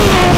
Yeah.